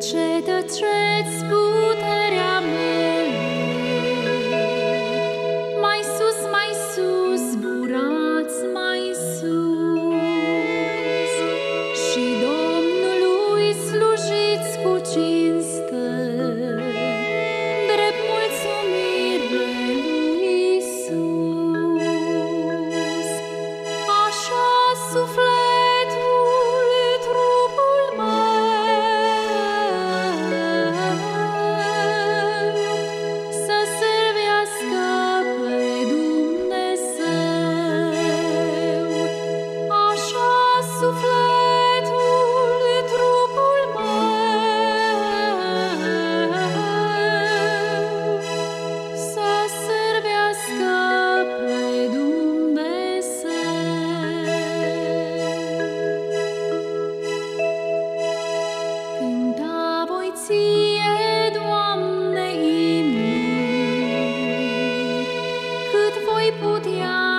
Trade the trades 不掉。